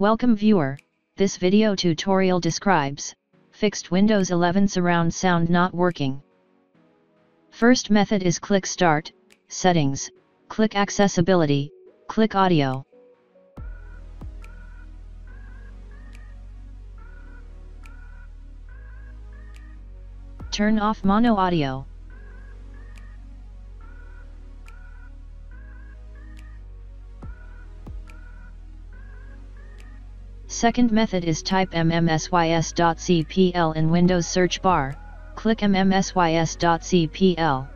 Welcome viewer, this video tutorial describes, fixed Windows 11 surround sound not working. First method is click Start, Settings, click Accessibility, click Audio. Turn off mono audio. Second method is type mmsys.cpl in Windows search bar, click mmsys.cpl.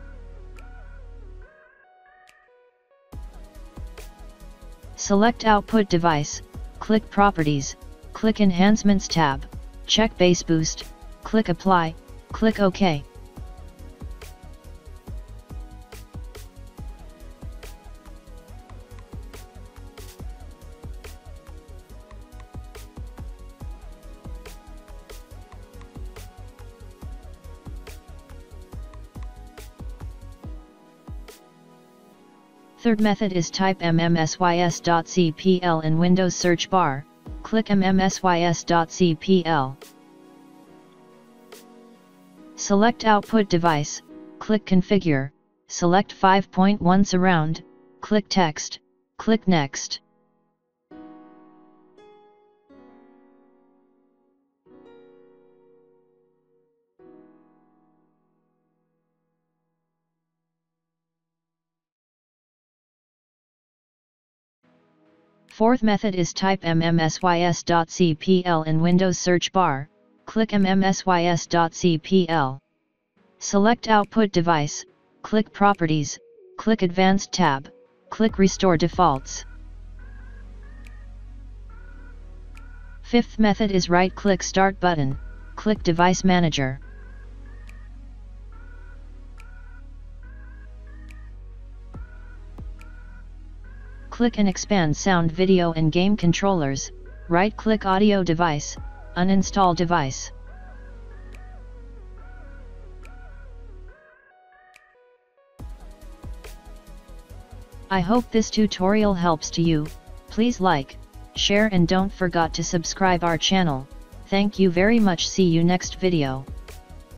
Select output device, click properties, click enhancements tab, check bass boost, click apply, click OK. Third method is type mmsys.cpl in Windows search bar, click mmsys.cpl. Select output device, click configure, select 5.1 surround, click text, click next. Fourth method is type mmsys.cpl in Windows search bar, click mmsys.cpl. Select output device, click properties, click advanced tab, click restore defaults. Fifth method is right click start button, click device manager. Click and expand sound video and game controllers, right-click audio device, uninstall device. I hope this tutorial helps to you, please like, share and don't forget to subscribe our channel, thank you very much see you next video.